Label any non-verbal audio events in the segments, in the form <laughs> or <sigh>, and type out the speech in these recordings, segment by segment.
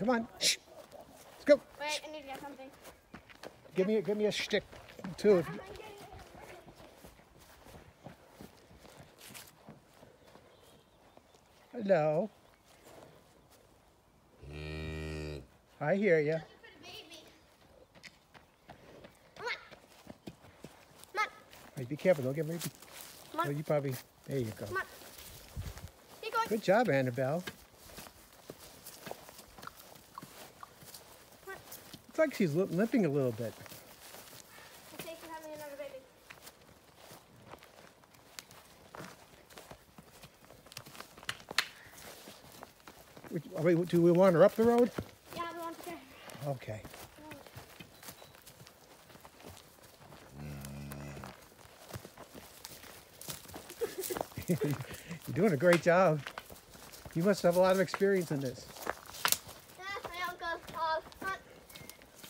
Come on. Shh. Let's go. Wait, I need to get something. Give me, give me a stick too. If you, hello. I hear you. Come on. Come on. Hey, be careful. Don't get me. Come on. Oh, you probably. There you go. Come on. Keep going. Good job, Annabelle. Come on. Looks like she's limping a little bit. I think you're having another baby. Which- are we- Do we want her up the road? Yeah, we want to go. Okay. <laughs> <laughs> You're doing a great job. You must have a lot of experience in this. Yeah, my uncle. Uh, come on.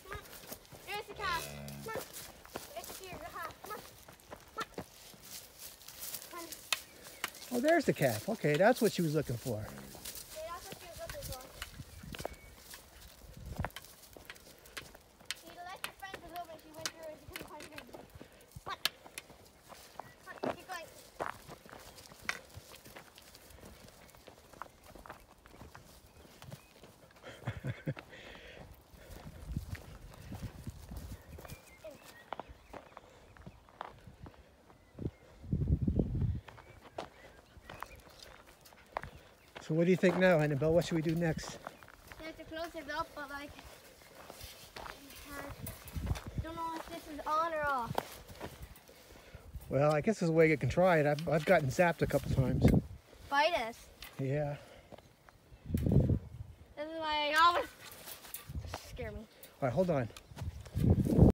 Come on. There's the calf. Come on. It's here, the calf. Come on. Come on. Come on. Oh, there's the calf. Okay, that's what she was looking for. <laughs> <laughs> Okay, that's what she was looking for. She left her friends a little bit. She went through it. She couldn't find her. Come on. Come on. Keep going. So what do you think now, Annabelle? What should we do next? You have to close it up, but like, I don't know if this is on or off. Well, I guess there's a way you can try it. I've, I've gotten zapped a couple times. Bite us. Yeah. This is why I always scare me. All right, hold on.